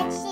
Betsy